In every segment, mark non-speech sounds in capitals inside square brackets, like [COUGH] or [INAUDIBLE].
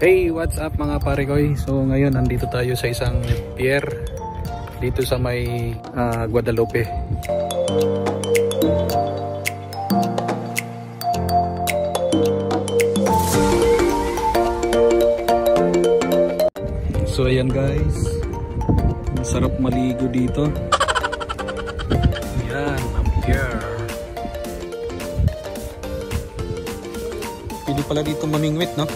Hey, what's up mga pare koy? So ngayon nandito tayo sa isang pier dito sa may uh, Guadalupe. So ayan guys. Masarap maligo dito. Ayan, ang pier. Pili pala dito mamingwit, no?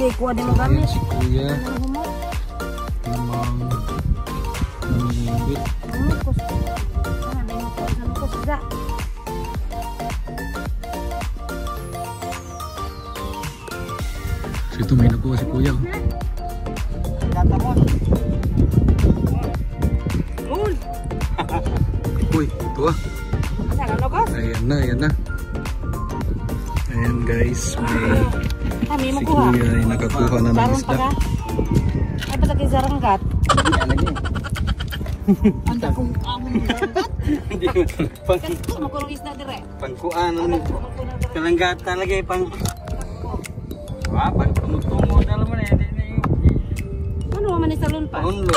Mo ko? Ano ko sa So ito may nakuha si kuya. oh. Uy! Uy, ito ah. Nakakuha na ng isda. Ay, basta kay saranggat. Ang dakong amon ng saranggat. Kanto mo kung isda dire. Pangkuan Ano kalanggat talaga eh, pang Wah, pang tumutungo na naman eh. Hindi na Ano man ni salon pa? paunlo.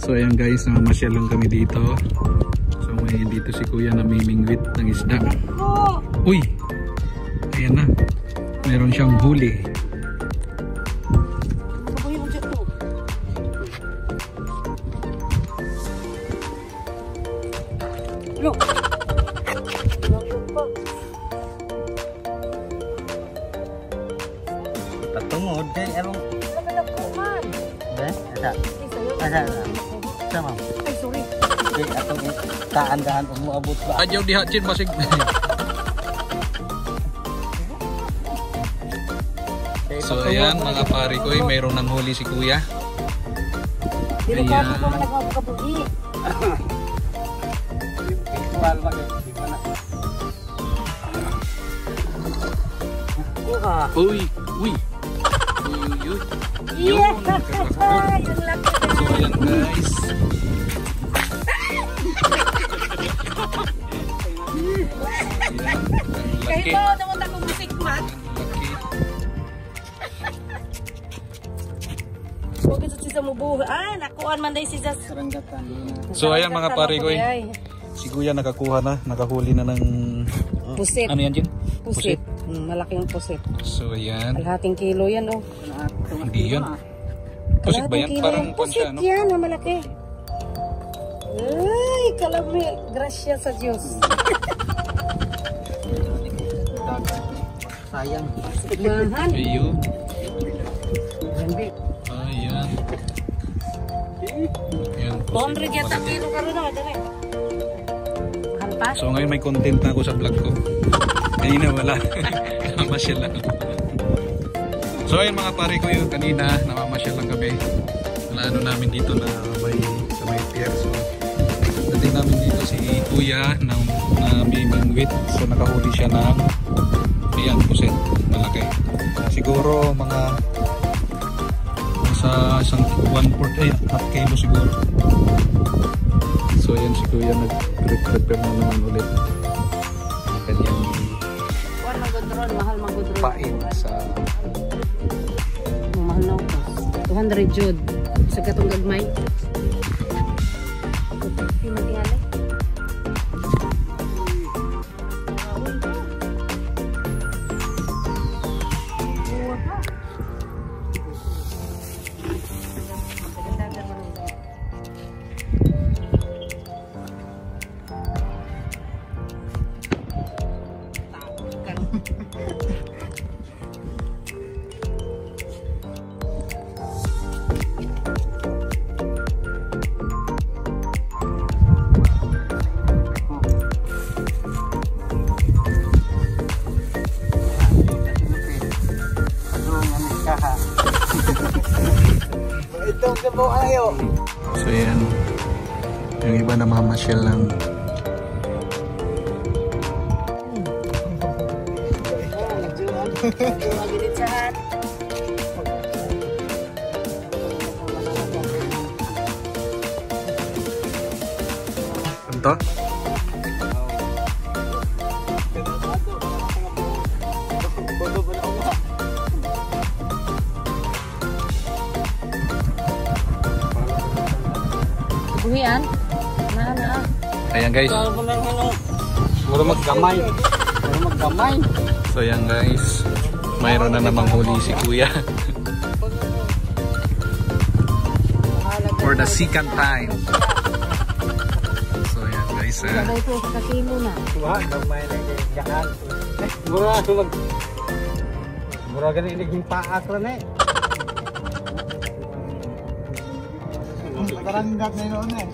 So ayan guys, namamasyal lang kami dito. So may dito si kuya namimingwit ng isda. Uy! Ayan na. Meron siyang huli. Mo. Patungod kay man. eh? Asa? Asa? Sama. Ay, sorry. Kay atong taan-daan umuabot ba? Adyaw diha chin masig. [LAUGHS] so ayan mga pare ko, eh, mayroon ng huli si kuya. Ayan. Uy! Uy! Uy! Uy! [LAUGHS] Yun! So ayan guys. Kahit laki. ba Mo buhay. Ah, nakuhaan man dahil siya. Karanggatan. di na. So ayan mga pare ko, eh. si kuya nakakuha na, nakahuli na ng Pusit. ano yan Jin? Pusit. Mm, malaking pusit. So ayan, Kalahating kilo yan, oh. hindi yun. Pusit ba yan? Parang yan. Pusit no? yan, na malaki. Ay, kalami. Grasya sa Diyos. Sayang. Mahan. Ayun. Ganda. Ayan. Ayan. 200 yata kilo ka rin, pa? So ngayon may content na ako sa vlog ko. Kanina wala. [LAUGHS] Namamasyal lang. So ayun mga pare ko yun kanina, namamasyal lang kami. Naano namin dito na may sa may pier. So dating namin dito si Kuya na, na mimingwit. So nakahuli siya ng ayan, puset. Malaki. Siguro mga sa isang 1 port eh, half kilo siguro. So ayan si Kuya nag-prepare na naman ulit. Ang kanyang Kuhan magudron, mahal magudron. pain sa Mahal na ako. 200 jud. Sa katong gagmay. Ito So yan. Yung iba namamasyal lang. lagi dicat entah Buhian, nah, nah. Ayan guys. Murumag gamay. Murumag gamay. So guys. Mayroon na namang huli si kuya. For the second time. So ayan guys. ah. Sabay ko sa kasino na. Wah, gamay na kay Jahan. Siguro ano mag... Siguro ganun iliging paak lang eh. Karanggat na yun eh.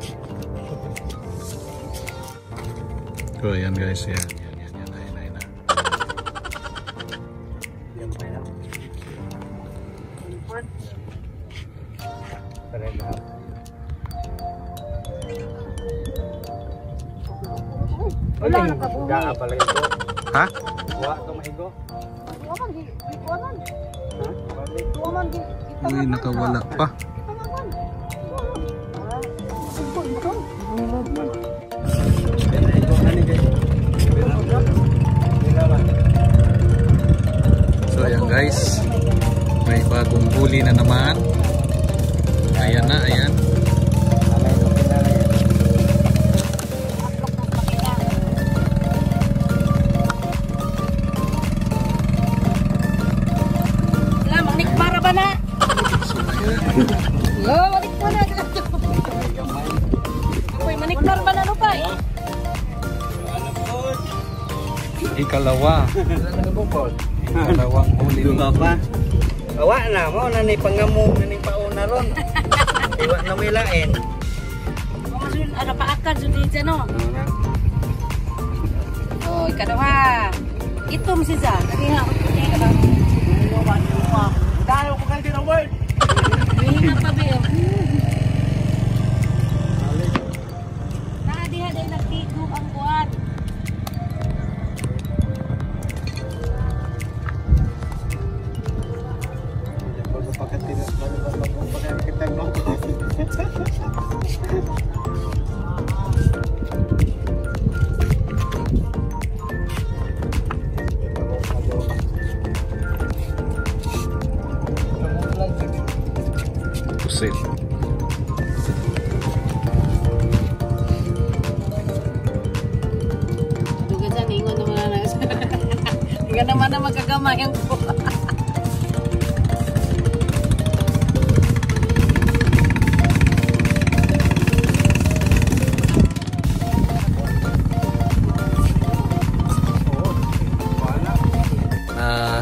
So ayan guys. Ayan. Wala na kabuhi. Gaa pala ito. Ha? Wa ito maigo. Tuwaman, di, di tuwaman. Ha? Tuwaman, di. Uy, nakawala pa. So ayan guys. May bagong huli na naman. Ayan na, ayan. [LAUGHS] magnikmara ba na? So ayan. Oo, manikmara na. Uy, manikmara ba na no pa? Ikalawa. Ikalawang huli. Dunga pa. Awa na mo na ni pangamo na ni pauna ron. [LAUGHS] Iwa na milain. Masun, ano pa akad, sundin siya no? Oh, ikalawa. Ito mo siya. Kaya nga, kaya ka lang. Din ang word. Pa ba yun? Hindi naman na magkagamay ang buwan. Ah,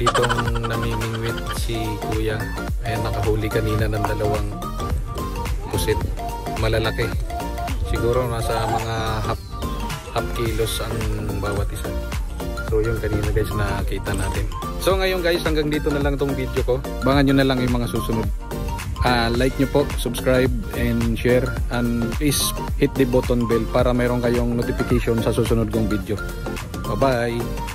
ditong namimingwit si kuya. Ayan, nakahuli kanina ng dalawang pusit. Malalaki. Siguro nasa mga half, half kilos ang bawat isa. So yung kanina guys nakita natin. So ngayon guys hanggang dito na lang tong video ko. Bangan nyo na lang yung mga susunod. Ah, like nyo po, subscribe and share and please hit the button bell para meron kayong notification sa susunod kong video. Bye bye!